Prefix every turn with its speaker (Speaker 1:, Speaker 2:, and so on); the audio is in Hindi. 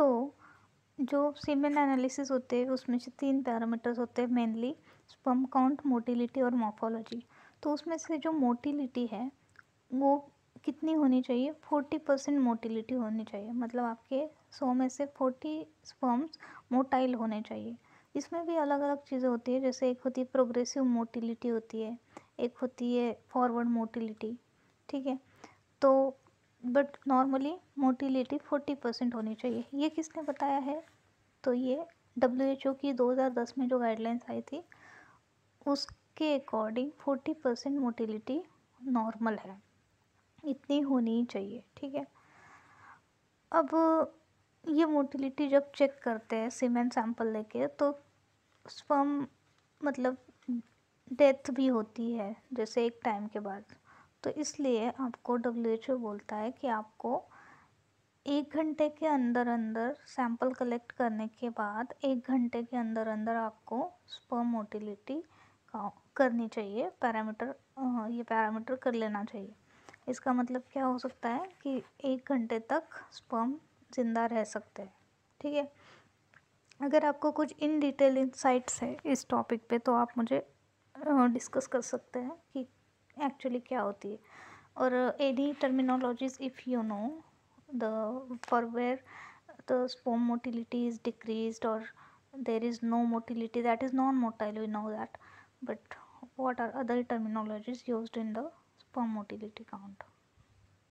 Speaker 1: तो जो सीमेन एनालिसिस होते हैं, उसमें से तीन पैरामीटर्स होते हैं मेनली स्पम काउंट मोटिलिटी और मॉर्फोलॉजी तो उसमें से जो मोटिलिटी है, वो कितनी होनी चाहिए? फोर्टी परसेंट मोटिलिटी होनी चाहिए। मतलब आपके सौ में से फोर्टी स्पर्म्स मोटाइल होने चाहिए। इसमें भी अलग अलग चीज़ें होती है, जैसे एक होती है प्रोग्रेसिव मोटिलिटी होती है, एक होती है फॉरवर्ड मोटिलिटी ठीक है? तो but normally motility forty percent होनी चाहिए। ये किसने बताया है? तो ये डब्ल्यू एच ओ की 2010 में जो गाइडलाइंस आई थी, उसके according forty percent motility normal है। इतनी होनी चाहिए, ठीक है? अब ये मोटिलिटी जब चेक करते हैं, सीमेंट सैंपल लेके तो स्पर्म मतलब डेथ भी होती है, जैसे एक टाइम के बाद। तो इसलिए आपको डब्ल्यू एच ओ बोलता है कि आपको एक घंटे के अंदर अंदर सैंपल कलेक्ट करने के बाद एक घंटे के अंदर अंदर आपको स्पर्म मोटिलिटी करनी चाहिए पैरामीटर ये पैरामीटर कर लेना चाहिए। इसका मतलब क्या हो सकता है कि एक घंटे तक स्पर्म ज़िंदा रह सकते हैं, ठीक है? अगर आपको कुछ इन डिटेल इंसाइट्स है इस टॉपिक पे तो आप मुझे डिस्कस कर सकते हैं कि actually kya hoti hai or any terminologies if you know the for where the sperm motility is decreased or there is no motility that is non-motile we know that. But what are other terminologies used in the sperm motility count?